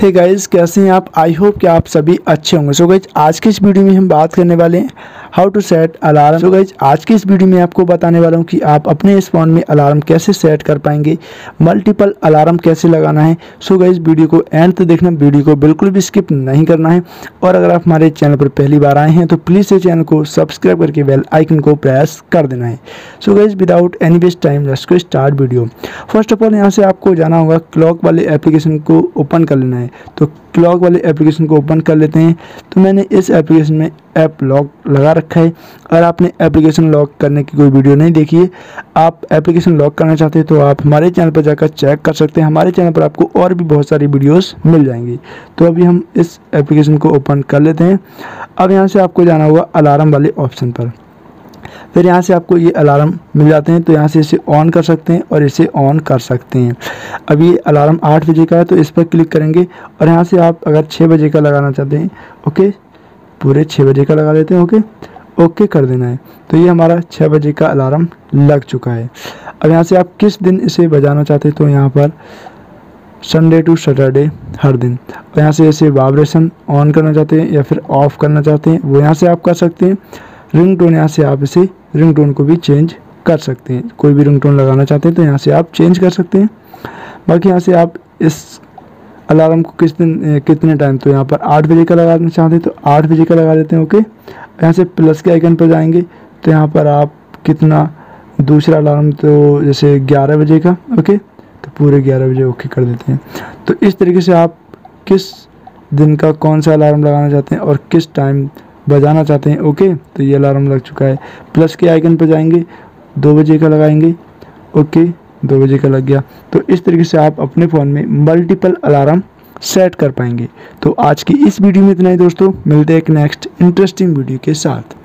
Hey guys कैसे हैं आप? आई होप कि आप सभी अच्छे होंगे। सो गाइज़ आज की इस वीडियो में हम बात करने वाले हैं how to set alarm so guys आज की इस वीडियो में आपको बताने वाला हूँ कि आप अपने इस फ़ोन में अलार्म कैसे सेट कर पाएँगे मल्टीपल अलार्म कैसे लगाना है। सो गाइज़ वीडियो को एंड तक देखना वीडियो को बिल्कुल भी स्किप नहीं करना है। और अगर आप हमारे चैनल पर पहली बार आए हैं तो प्लीज़ इस चैनल को सब्सक्राइब करके बेल आइकन को प्रेस कर देना है। So guys without any waste time let's को start video first of all यहाँ से आपको जाना होगा क्लॉक वाले एप्लीकेशन को ओपन कर लेना है। तो क्लॉक वाले एप्लीकेशन को ओपन कर लेते हैं। तो मैंने इस एप्लीकेशन में ऐप लॉक लगा रखा है और आपने एप्लीकेशन लॉक करने की कोई वीडियो नहीं देखी है। आप एप्लीकेशन लॉक करना चाहते हैं तो आप हमारे चैनल पर जाकर चेक कर सकते हैं। हमारे चैनल पर आपको और भी बहुत सारी वीडियोस मिल जाएँगी। तो अभी हम इस एप्लीकेशन को ओपन कर लेते हैं। अब यहाँ से आपको जाना होगा अलार्म वाले ऑप्शन पर। फिर यहाँ से आपको ये अलार्म मिल जाते हैं तो यहाँ से इसे ऑन कर सकते हैं और इसे ऑन कर सकते हैं। अब ये अलार्म आठ बजे का है तो इस पर क्लिक करेंगे और यहाँ से आप अगर छः बजे का लगाना चाहते हैं, ओके? पूरे छः बजे का लगा देते हैं, ओके? ओके कर देना है। तो ये हमारा छः बजे का अलार्म लग चुका है। अब यहाँ से आप किस दिन इसे बजाना चाहते हैं तो यहाँ पर संडे टू सैटरडे हर दिन। और यहाँ से इसे वाइब्रेशन ऑन करना चाहते हैं या फिर ऑफ़ करना चाहते हैं, वो यहाँ से आप कर सकते हैं। रिंग टोन यहाँ से आप इसे रिंग टोन को भी चेंज कर सकते हैं। कोई भी रिंग टोन लगाना चाहते हैं तो यहाँ से आप चेंज कर सकते हैं। बाकी यहाँ से आप इस अलार्म को किस दिन कितने टाइम तो यहाँ पर आठ बजे का लगाना चाहते हैं तो आठ बजे का लगा देते हैं ओके यहाँ से प्लस के आइकन पर जाएँगे तो यहाँ पर आप कितना दूसरा अलार्म तो जैसे ग्यारह बजे का ओके तो पूरे ग्यारह बजे ओके कर देते हैं। तो इस तरीके से आप किस दिन का कौन सा अलार्म लगाना चाहते हैं और किस टाइम बजाना चाहते हैं, ओके तो ये अलार्म लग चुका है। प्लस के आइकन पर जाएँगे, दो बजे का लगाएँगे, ओके, दो बजे का लग गया। तो इस तरीके से आप अपने फ़ोन में मल्टीपल अलार्म सेट कर पाएँगे। तो आज की इस वीडियो में इतना ही दोस्तों, मिलते हैं एक नेक्स्ट इंटरेस्टिंग वीडियो के साथ।